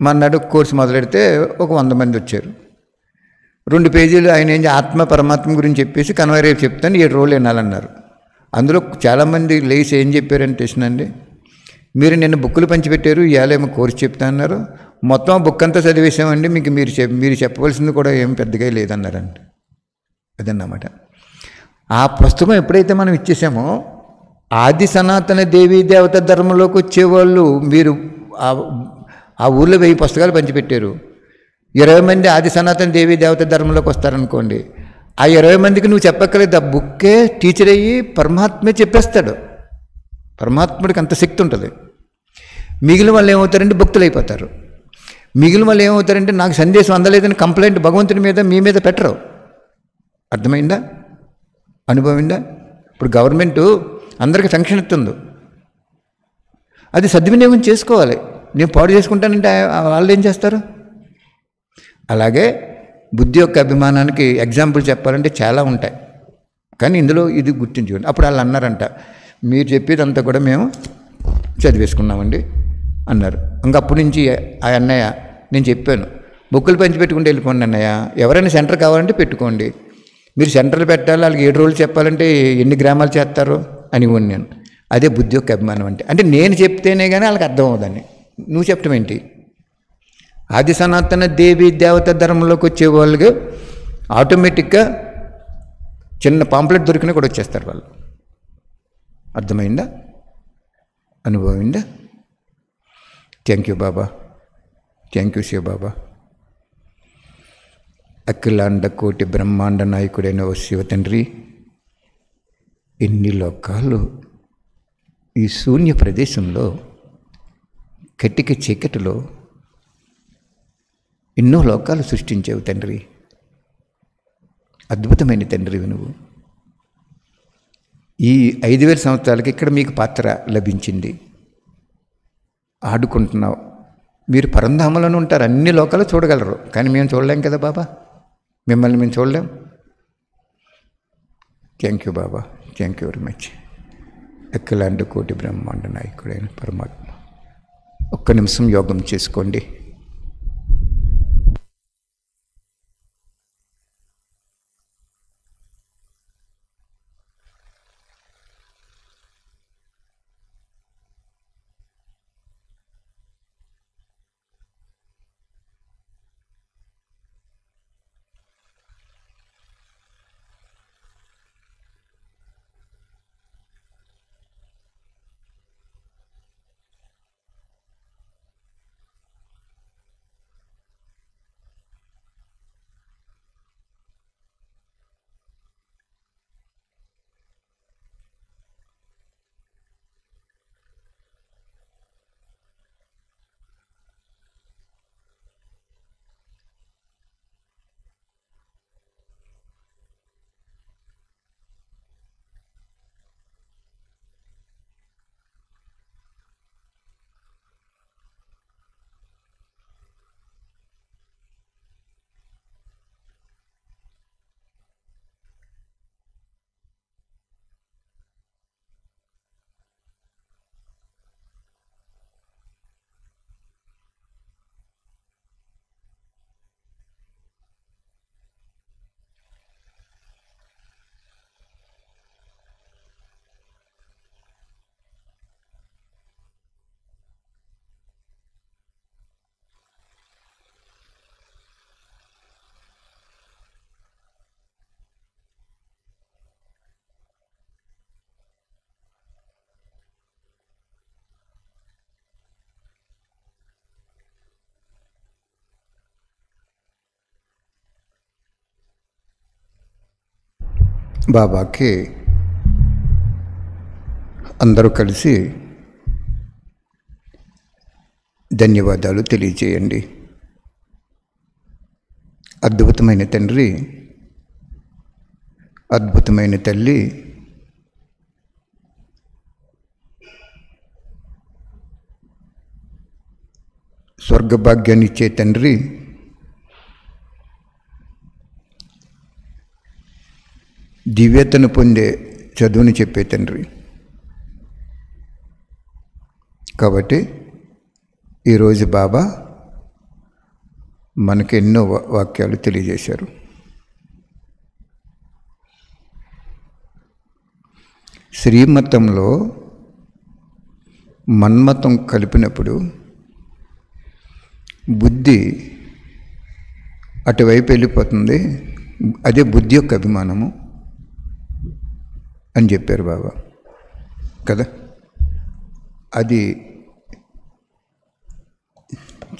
మన్నాడు కోర్సు మొదలెడితే ఒక వంద మంది వచ్చారు. రెండు పేజీలు ఆయన ఏం ఆత్మ పరమాత్మ గురించి చెప్పేసి కనవ రేపు చెప్తాను ఏడు రోజులు వినాలన్నారు. అందులో చాలామంది లేచి ఏం చెప్పారంటే అండి మీరు నిన్న బుక్కులు పంచిపెట్టారు ఇవాళ ఏమో కోర్సు చెప్తా అన్నారు. మొత్తం బుక్ అంతా చదివేసామండి మీకు మీరు చెప్ మీరు చెప్పవలసింది కూడా ఏం పెద్దగా లేదన్నారండి అదన్నమాట. ఆ పుస్తకం ఎప్పుడైతే మనం ఇచ్చేసామో ఆది సనాతన దేవీ దేవత ధర్మంలోకి వచ్చేవాళ్ళు మీరు ఆ ఊళ్ళో వెయ్యి పుస్తకాలు పంచిపెట్టారు. ఇరవై మంది ఆది సనాతన దేవీ దేవత ధర్మంలోకి వస్తారనుకోండి ఆ ఇరవై మందికి నువ్వు చెప్పక్కర్లేదు ఆ బుక్కే టీచర్ అయ్యి పరమాత్మే చెప్పేస్తాడు. పరమాత్ముడికి అంత శక్తి ఉంటుంది. మిగిలిన వాళ్ళు ఏమవుతారంటే భక్తులు అయిపోతారు. మిగిలిన వాళ్ళు ఏమవుతారంటే నాకు సందేశం అందలేదని కంప్లైంట్ భగవంతుని మీద మీ మీద పెట్టరు. అర్థమైందా? అనుభవిందా ఇప్పుడు గవర్నమెంట్ అందరికీ ఫంక్షన్ ఇస్తుంది. అది సద్వినియోగం చేసుకోవాలి. నేను పాడు చేసుకుంటానంటే వాళ్ళు ఏం చేస్తారు? అలాగే బుద్ధి యొక్క అభిమానానికి ఎగ్జాంపుల్ చెప్పాలంటే చాలా ఉంటాయి. కానీ ఇందులో ఇది గుర్తించుకోండి. అప్పుడు వాళ్ళు అన్నారంట మీరు చెప్పేదంతా కూడా మేము చదివేసుకున్నామండి అన్నారు. ఇంకా అప్పటి నుంచి ఆ అన్నయ్య నేను చెప్పాను. బుక్కులు పంచి పెట్టుకుంటే వెళ్ళిపోండి అన్నయ్య. ఎవరైనా సెంటర్ కావాలంటే పెట్టుకోండి. మీరు సెంటర్లు పెట్టాలి వాళ్ళకి ఏడు రోజులు చెప్పాలంటే ఎన్ని గ్రామాలు చేస్తారు అని నేను. అదే బుద్ధి యొక్క అభిమానం అంటే. అంటే నేను చెప్తేనే కానీ వాళ్ళకి అర్థం అవుదని నువ్వు చెప్పడం ఏంటి? ఆది సనాతన దేవి దేవత ధర్మంలోకి వచ్చే వాళ్ళకి ఆటోమేటిక్గా చిన్న పాంప్లెట్ దొరికినా కూడా వచ్చేస్తారు వాళ్ళు. అర్థమైందా? అనుభవమైందా thank you Baba thank you Shiva Baba అఖిలాండ కోటి బ్రహ్మాండ నాయకుడైన ఓ శివ తండ్రి ఎన్ని లోకాలు ఈ శూన్య ప్రదేశంలో కట్టిక చీకటిలో ఎన్నో లోకాలు సృష్టించావు తండ్రి. అద్భుతమైన తండ్రివి నువ్వు. ఈ ఐదు వేల సంవత్సరాలకి ఇక్కడ మీకు పాత్ర లభించింది. ఆడుకుంటున్నావు. మీరు పరంధామలోనే ఉంటారు. అన్ని లోకాలు చూడగలరు. కానీ మేము చూడలేం కదా బాబా? మిమ్మల్ని మేము చూడలేం. Thank you Baba thank you very much ఎక్కలాంటి కోటి బ్రహ్మాండ నాయకుడైన పరమాత్మ. ఒక్క నిమిషం యోగం చేసుకోండి. బాబాకి అందరూ కలిసి ధన్యవాదాలు తెలియజేయండి అద్భుతమైన తండ్రి అద్భుతమైన తల్లి స్వర్గభాగ్యాన్ని ఇచ్చే తండ్రి దివ్యతను పొందే చదువుని చెప్పే తండ్రి. కాబట్టి ఈరోజు బాబా మనకి ఎన్నో వా- వాక్యాలు తెలియజేశారు. శ్రీమతంలో మన్మతం కలిపినప్పుడు బుద్ధి అటువైపు వెళ్ళిపోతుంది అదే బుద్ధి యొక్క అభిమానము. అని చెప్పారు బాబా. కదా? అది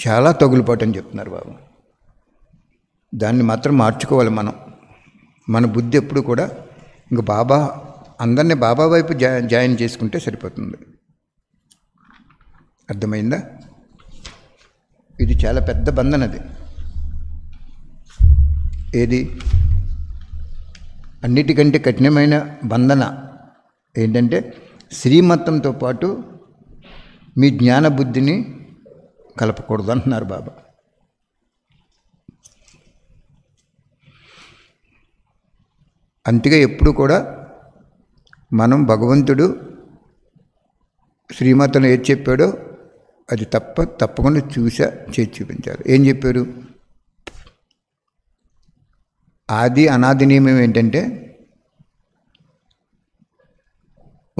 చాలా తగులుపాటు అని చెప్తున్నారు బాబు. దాన్ని మాత్రం మార్చుకోవాలి మనం. మన బుద్ధి ఎప్పుడు కూడా ఇంక బాబా అందరినీ బాబా వైపు జా జాయిన్ చేసుకుంటే సరిపోతుంది. అర్థమైందా? ఇది చాలా పెద్ద బంధన అది ఏది? అన్నిటికంటే కఠినమైన బంధన ఏంటంటే శ్రీమతంతో పాటు మీ జ్ఞాన బుద్ధిని కలపకూడదు అంటున్నారు బాబా. అంతగా ఎప్పుడు కూడా మనం భగవంతుడు శ్రీమతను ఏది చెప్పాడో అది తప్ప తప్పకుండా చూసా చేసి చూపించాలి. ఏం చెప్పారు? ఆది అనాది నియమం ఏంటంటే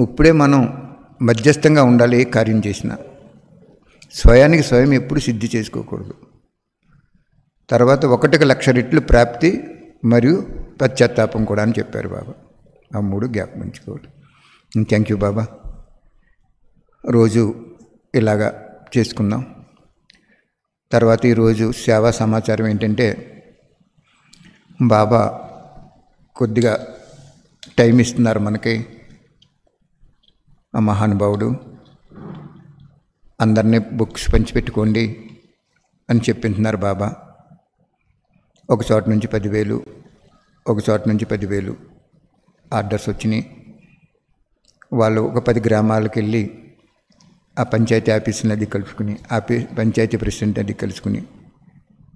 ఇప్పుడే మనం మధ్యస్థంగా ఉండాలి ఏ కార్యం చేసినా. స్వయానికి స్వయం ఎప్పుడు సిద్ధి చేసుకోకూడదు. తర్వాత ఒకటికి లక్ష రెట్లు ప్రాప్తి మరియు పశ్చాత్తాపం కూడా అని చెప్పారు బాబా. ఆ మూడు జ్ఞాపకం ఉంచుకోవాలి. Thank you Baba. రోజు ఇలాగా చేసుకుందాం. తర్వాత ఈరోజు సేవా సమాచారం ఏంటంటే బాబా కొద్దిగా టైం ఇస్తున్నారు మనకి. ఆ మహానుభావుడు అందరినీ బుక్స్ పంచిపెట్టుకోండి అని చెప్పింటున్నారు బాబా. ఒక చోట నుంచి పదివేలు ఒక చోట నుంచి పదివేలు ఆర్డర్స్ వచ్చినాయి. వాళ్ళు ఒక పది గ్రామాలకు వెళ్ళి ఆ పంచాయతీ ఆఫీసుని అది కలుసుకుని ఆఫీ పంచాయతీ ప్రెసిడెంట్ అది కలుసుకుని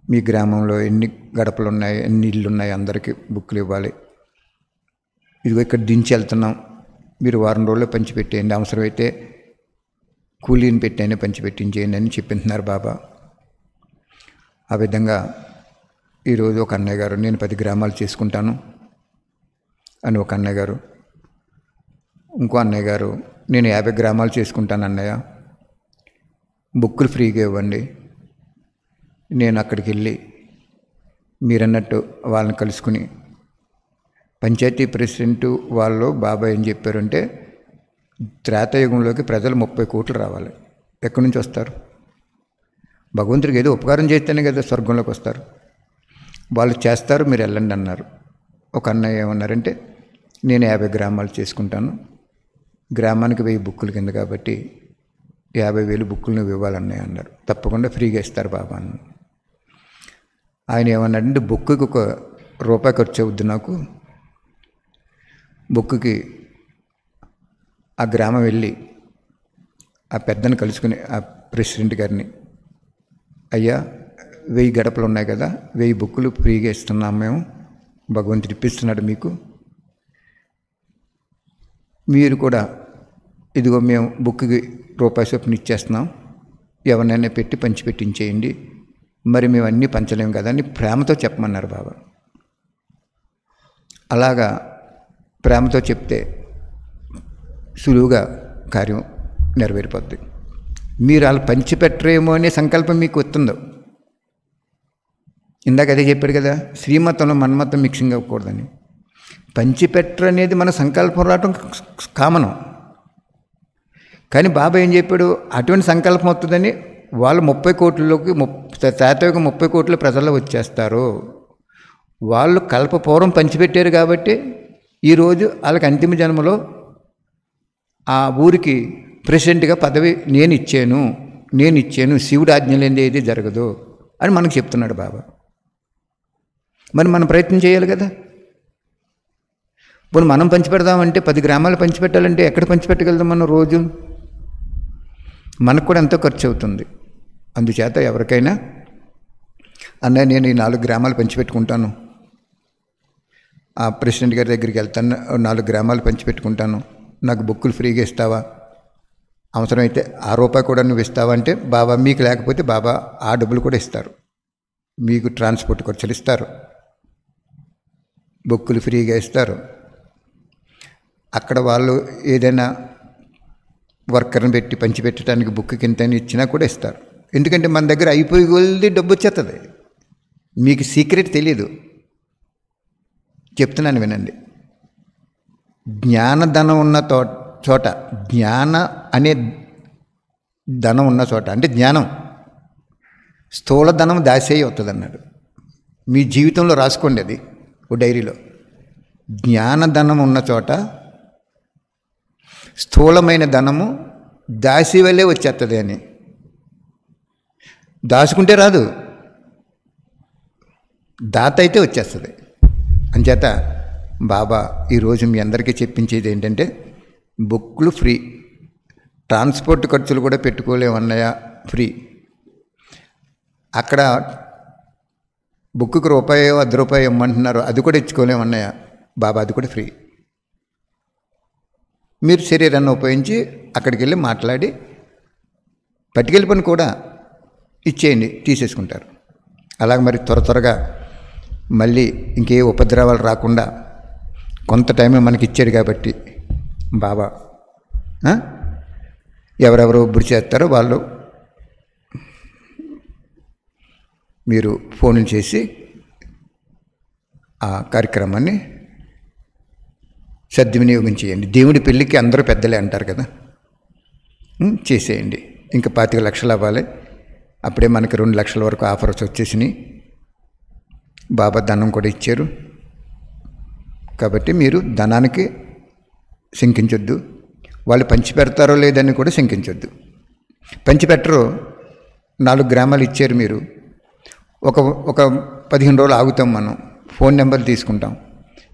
మీ గ్రామంలో ఎన్ని గడపలు ఉన్నాయి ఎన్ని ఇళ్ళు ఉన్నాయి అందరికీ బుక్లు ఇవ్వాలి. ఇదిగో ఇక్కడ దించి వెళ్తున్నాం. మీరు వారం రోజుల్లో పంచిపెట్టేయండి. అవసరమైతే కూలీని పెట్టైనా పంచిపెట్టించేయండి అని చెప్పింటున్నారు బాబా. ఆ విధంగా ఈరోజు ఒక అన్నయ్య గారు నేను పది గ్రామాలు చేసుకుంటాను అని ఒక అన్నయ్య గారు. ఇంకో అన్నయ్య గారు నేను యాభై గ్రామాలు చేసుకుంటాను అన్నయ్య. బుక్కులు ఫ్రీగా ఇవ్వండి. నేను అక్కడికి వెళ్ళి మీరన్నట్టు వాళ్ళని కలుసుకుని పంచాయతీ ప్రెసిడెంట్ వాళ్ళు బాబాయ్ ఏం చెప్పారంటే త్రేతయుగంలోకి ప్రజలు ముప్పై కోట్లు రావాలి. ఎక్కడి నుంచి వస్తారు? భగవంతుడికి ఏదో ఉపకారం చేస్తేనే కదా స్వర్గంలోకి వస్తారు. వాళ్ళు చేస్తారు మీరు వెళ్ళండి అన్నారు. ఒక అన్నయ్య ఏమన్నారంటే నేను యాభై గ్రామాలు చేసుకుంటాను. గ్రామానికి వెయ్యి బుక్కులు కింద కాబట్టి యాభై వేలు బుక్కులు నువ్వు ఇవ్వాలన్నయ్య అన్నారు. తప్పకుండా ఫ్రీగా ఇస్తారు బాబా అన్నారు. ఆయన ఏమన్నాడంటే బుక్కుకి ఒక రూపాయి ఖర్చు అవుద్ది నాకు. బుక్కుకి ఆ గ్రామం వెళ్ళి ఆ పెద్దని కలుసుకుని ఆ ప్రెసిడెంట్ గారిని అయ్యా వెయ్యి గడపలు ఉన్నాయి కదా వెయ్యి బుక్కులు ఫ్రీగా ఇస్తున్నాం మేము భగవంతుడు ఇప్పిస్తున్నాడు మీకు. మీరు కూడా ఇదిగో మేము బుక్కి రూపాయి చొప్పున ఇచ్చేస్తున్నాం. ఎవరినైనా పెట్టి పంచిపెట్టించేయండి. మరి మేము అన్నీ పంచలేము కదా అని ప్రేమతో చెప్పమన్నారు బాబా. అలాగా ప్రేమతో చెప్తే సులువుగా కార్యం నెరవేరిపోద్ది. మీరు అలా పంచిపెట్టరేమో అనే సంకల్పం మీకు వస్తుందో. ఇందాక అదే చెప్పాడు కదా శ్రీమతంలో మన్మతం మిక్సింగ్ అవ్వకూడదని. పంచిపెట్టరు అనేది మన సంకల్పం రావటం కామనం. కానీ బాబా ఏం చెప్పాడు అటువంటి సంకల్పం వస్తుందని వాళ్ళు ముప్పై కోట్లలోకి ముప్పై తాతయ్యకు ముప్పై కోట్ల ప్రజల్లో వచ్చేస్తారు. వాళ్ళు కల్పపూర్వం పంచిపెట్టారు కాబట్టి ఈరోజు వాళ్ళకి అంతిమ జన్మలో ఆ ఊరికి ప్రెసిడెంట్గా పదవి నేను ఇచ్చాను నేను ఇచ్చాను శివుడు ఆజ్ఞ లేనిది ఏది జరగదు అని మనకు చెప్తున్నాడు బాబా. మరి మనం ప్రయత్నం చేయాలి కదా. ఇప్పుడు మనం పంచిపెడదామంటే పది గ్రామాలు పంచిపెట్టాలంటే ఎక్కడ పంచిపెట్టగలుగుతాం మనం రోజు? మనకు కూడా ఎంతో ఖర్చు అవుతుంది. అందుచేత ఎవరికైనా అన్నయ్య నేను ఈ నాలుగు గ్రామాలు పంచిపెట్టుకుంటాను. ఆ ప్రెసిడెంట్ గారి దగ్గరికి వెళ్తాను నాలుగు గ్రామాలు పంచిపెట్టుకుంటాను. నాకు బుక్కులు ఫ్రీగా ఇస్తావా? అవసరమైతే ఆ రూపాయి కూడా నువ్వు ఇస్తావా? అంటే బాబా మీకు లేకపోతే బాబా ఆ డబ్బులు కూడా ఇస్తారు. మీకు ట్రాన్స్పోర్ట్ ఖర్చులు ఇస్తారు. బుక్కులు ఫ్రీగా ఇస్తారు. అక్కడ వాళ్ళు ఏదైనా వర్కర్ని పెట్టి పంచిపెట్టడానికి బుక్ కింద ఇచ్చినా కూడా ఇస్తారు. ఎందుకంటే మన దగ్గర అయిపోయి కొలిది డబ్బు వచ్చేస్తుంది మీకు సీక్రెట్ తెలియదు చెప్తున్నాను వినండి. జ్ఞానధనం ఉన్న తో చోట జ్ఞాన అనే ధనం ఉన్న చోట అంటే జ్ఞానం. స్థూల ధనం దాసే అవుతుంది అన్నాడు మీ జీవితంలో రాసుకోండి అది ఓ డైరీలో. జ్ఞానధనం ఉన్న చోట స్థూలమైన ధనము దాసి వల్లే వచ్చేస్తుంది అని. దాచుకుంటే రాదు. దాత అయితే వచ్చేస్తుంది. అంచేత బాబా ఈరోజు మీ అందరికీ చెప్పించేది ఏంటంటే బుక్లు ఫ్రీ. ట్రాన్స్పోర్ట్ ఖర్చులు కూడా పెట్టుకోలేమన్నయ్య ఫ్రీ. అక్కడ బుక్కి రూపాయి అర్ధ రూపాయి ఇమ్మంటున్నారు అది కూడా ఇచ్చుకోలేమన్నయ్య బాబా అది కూడా ఫ్రీ. మీరు శరీరాన్ని ఉపయోగించి అక్కడికి వెళ్ళి మాట్లాడి పట్టుకెళ్ళి పని కూడా ఇచ్చేయండి తీసేసుకుంటారు. అలాగ మరి త్వర త్వరగా మళ్ళీ ఇంకే ఉపద్రవాలు రాకుండా కొంత టైమే మనకి ఇచ్చాడు కాబట్టి బాబా ఎవరెవరు ఒబ్బుడు చేస్తారో వాళ్ళు మీరు ఫోన్లు చేసి ఆ కార్యక్రమాన్ని సద్వినియోగం చేయండి. దేవుడి పెళ్ళికి అందరూ పెద్దలే అంటారు కదా. చేసేయండి. ఇంకా పాతిక లక్షలు అవ్వాలి. అప్పుడే మనకి రెండు లక్షల వరకు ఆఫర్స్ వచ్చేసినాయి. బాబా ధనం కూడా ఇచ్చారు. కాబట్టి మీరు ధనానికి శంకించొద్దు. వాళ్ళు పంచి పెడతారో లేదని కూడా శంకించొద్దు. పంచి పెట్టరు నాలుగు గ్రామాలు ఇచ్చారు మీరు. ఒక ఒక పదిహేను రోజులు ఆగుతాం మనం. ఫోన్ నెంబర్ తీసుకుంటాం.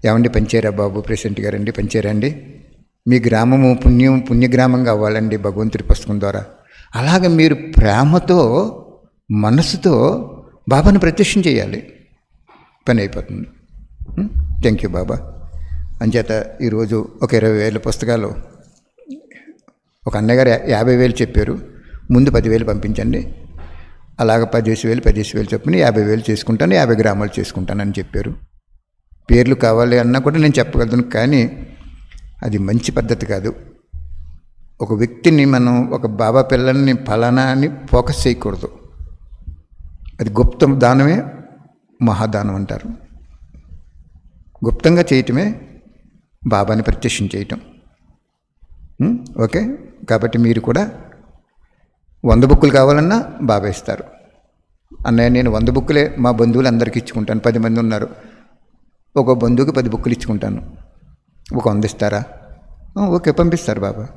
ఏమండి పంచారా బాబు ప్రెసిడెంట్ గారండి పంచారండి మీ గ్రామము పుణ్యం పుణ్యగ్రామంగా అవ్వాలండి భగవంతుడి పుస్తకం ద్వారా. అలాగ మీరు ప్రేమతో మనసుతో బాబాను ప్రత్యక్షం చేయాలి. పని అయిపోతుంది. Thank you Baba. అంచేత ఈరోజు ఒక ఇరవై వేల పుస్తకాలు ఒక అన్నగారు యాభై వేలు చెప్పారు. ముందు పదివేలు పంపించండి. అలాగ పదిహేసి వేలు పదిహేసి వేలు చొప్పున యాభై వేలు చేసుకుంటాను యాభై గ్రాములు చేసుకుంటానని చెప్పారు. పేర్లు కావాలి అన్నా కూడా నేను చెప్పగలను కానీ అది మంచి పద్ధతి కాదు. ఒక వ్యక్తిని మనం ఒక బాబా పిల్లల్ని ఫలానా అని ఫోకస్ చేయకూడదు. అది గుప్త దానమే మహాదానం అంటారు. గుప్తంగా చేయటమే బాబాని ప్రత్యక్షం చేయటం. ఓకే? కాబట్టి మీరు కూడా వంద బుక్కులు కావాలన్నా బాబా ఇస్తారు. అన్నయ్య నేను వంద బుక్కులే మా బంధువులు అందరికీ ఇచ్చుకుంటాను. పది మంది ఉన్నారు. ఒక బంధువుకి పది బుక్కులు ఇచ్చుకుంటాను. ఒక వంద ఇస్తారా? ఓకే పంపిస్తారు బాబా.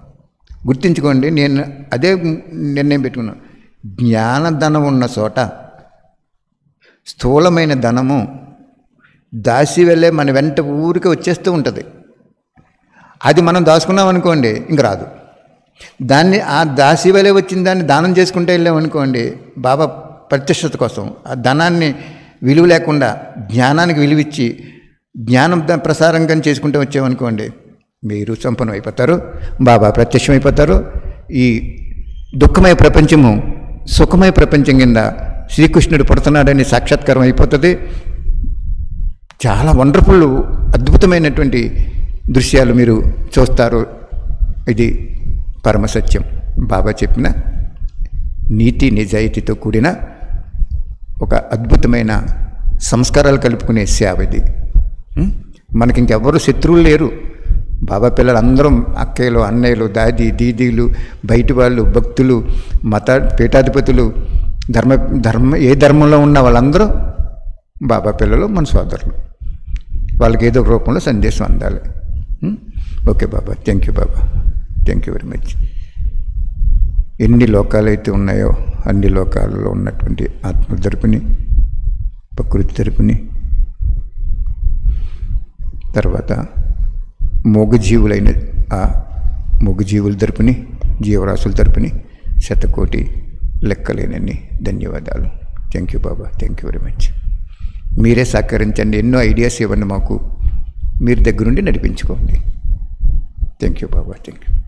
గుర్తించుకోండి నేను అదే నిర్ణయం పెట్టుకున్నాను. జ్ఞానధనం ఉన్న చోట స్థూలమైన ధనము దాసి వెళ్ళే మన వెంట ఊరికే వచ్చేస్తూ ఉంటుంది. అది మనం దాచుకున్నాం అనుకోండి ఇంక రాదు. దాన్ని ఆ దాసి వలె వచ్చిన దాన్ని దానం చేసుకుంటే వెళ్ళామనుకోండి బాబా ప్రత్యక్షత కోసం ఆ ధనాన్ని విలువ లేకుండా జ్ఞానానికి విలువిచ్చి జ్ఞానం ప్రసారంగా చేసుకుంటూ వచ్చామనుకోండి మీరు సంపన్నం అయిపోతారు బాబా ప్రత్యక్షమైపోతారు. ఈ దుఃఖమయ ప్రపంచము సుఖమయ ప్రపంచం కింద శ్రీకృష్ణుడు పుడుతున్నాడని సాక్షాత్కారం అయిపోతుంది. చాలా వండర్ఫుల్ అద్భుతమైనటువంటి దృశ్యాలు మీరు చూస్తారు. ఇది పరమసత్యం బాబా చెప్పిన నీతి నిజాయితీతో కూడిన ఒక అద్భుతమైన సంస్కారాలు కలుపుకునే సేవ ఇది. మనకి ఇంకెవ్వరు శత్రువులు లేరు. బాబా పిల్లలు అందరం అక్కయ్యలు అన్నయ్యలు దాది దీదీలు బయటి వాళ్ళు భక్తులు మత పీఠాధిపతులు ధర్మ ధర్మ ఏ ధర్మంలో ఉన్న వాళ్ళందరూ బాబా పిల్లలు మన సోదరులు. వాళ్ళకి ఏదో ఒక రూపంలో సందేశం అందాలి. Okay Baba thank you Baba. Thank you very much ఎన్ని లోకాలు అయితే ఉన్నాయో అన్ని లోకాలలో ఉన్నటువంటి ఆత్మ తరపుని ప్రకృతి తరపుని తర్వాత మూగజీవులైన ఆ మూగజీవుల తరపుని జీవరాశుల తరపుని శతకోటి లెక్కలేనన్ని ధన్యవాదాలు. Thank you Baba. Thank you very much మీరే సహకరించండి. ఎన్నో ఐడియాస్ ఇవ్వండి మాకు. మీరు దగ్గరుండి నడిపించుకోండి. Thank you Baba. Thank you